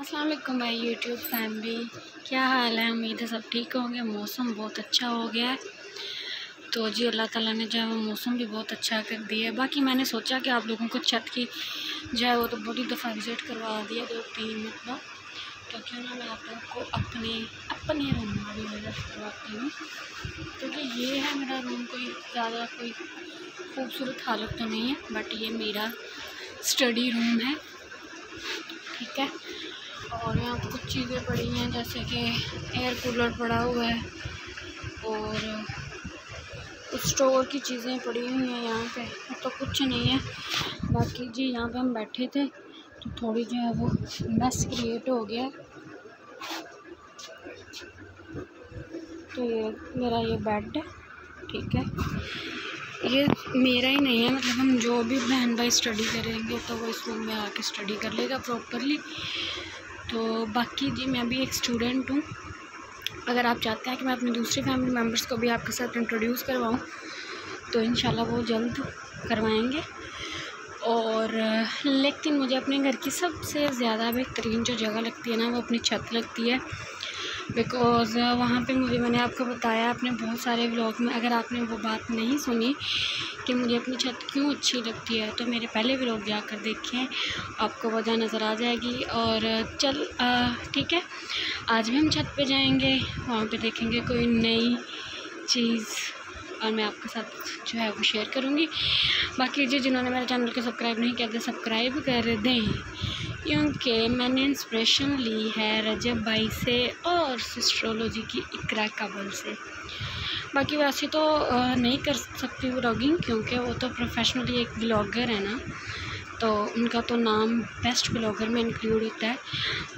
Aslam my YouTube family क्या हाल है? उम्मीद है सब ठीक होंगे। मौसम बहुत अच्छा हो गया है। तो जी, अल्लाह ताला ने जो है वो मौसम भी बहुत अच्छा कर दिया है। बाकी मैंने सोचा कि आप लोगों को छत की जो है वो तो बड़ी दफ़ा विज़िट करवा दिया, दो तीन मतलब तो क्यों ना मैं आप लोगों को अपने अपने रूम में भी विज़िट करवाती हूँ। क्योंकि ये है मेरा रूम कोई ज़्यादा कोई खूबसूरत हालत तो नहीं है बट ये मेरा स्टडी रूम है। यहाँ कुछ चीज़ें पड़ी हैं, जैसे कि एयर कूलर पड़ा हुआ है और स्टोर की चीज़ें पड़ी हुई हैं यहाँ पे। तो कुछ नहीं है। बाकी जी यहाँ पे हम बैठे थे तो थोड़ी जो है वो मस क्रिएट हो गया। तो ये मेरा ये बेड है, ठीक है। ये मेरा ही नहीं है मतलब हम जो भी बहन भाई स्टडी करेंगे तो वो इस रूम में आके स्टडी कर लेगा प्रॉपरली तो बाकी जी मैं भी एक स्टूडेंट हूँ। अगर आप चाहते हैं कि मैं अपने दूसरे फैमिली मेंबर्स को भी आपके साथ इंट्रोड्यूस करवाऊँ तो इन वो जल्द करवाएँगे। और, लेकिन मुझे अपने घर की सबसे ज़्यादा बेहतरीन जो जगह लगती है ना, वो अपनी छत लगती है। बिकॉज़ uh, वहाँ पे मुझे मैंने आपको बताया अपने बहुत सारे व्लॉग में अगर आपने वो बात नहीं सुनी कि मुझे अपनी छत क्यों अच्छी लगती है तो मेरे पहले व्लॉग जाकर देखें आपको वजह नज़र आ जाएगी। और चल ठीक है आज भी हम छत पे जाएँगे वहाँ पे देखेंगे कोई नई चीज़ और मैं आपके साथ जो है वो शेयर करूँगी। बाकी जी जिन्होंने मेरे चैनल को सब्सक्राइब नहीं किया तो सब्सक्राइब कर दें। क्योंकि मैंने इंस्पिरेशन ली है रजब भाई से और सिस्ट्रोलॉजी की इकरा कबल से। बाकी वैसे तो नहीं कर सकती व्लॉगिंग क्योंकि वो तो प्रोफेशनली एक ब्लॉगर है ना तो उनका तो नाम बेस्ट ब्लॉगर में इंक्लूड होता है।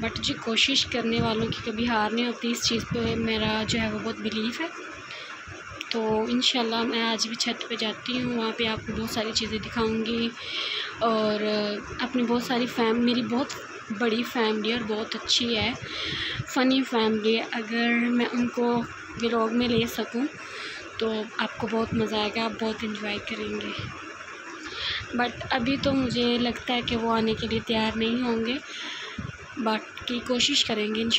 बट जी कोशिश करने वालों की कभी हार नहीं होती, इस चीज़ पे मेरा जो है वो बहुत बिलीव है। तो इन मैं आज भी छत पे जाती हूँ, वहाँ पे आपको बहुत सारी चीज़ें दिखाऊँगी और अपनी बहुत सारी फैम, मेरी बहुत बड़ी फैमिली और बहुत अच्छी है, फ़नी फैमिली अगर मैं उनको व्लॉग में ले सकूँ तो आपको बहुत मज़ा आएगा, आप बहुत इन्जॉय करेंगे। बट अभी तो मुझे लगता है कि वो आने के लिए तैयार नहीं होंगे बट की कोशिश करेंगे इन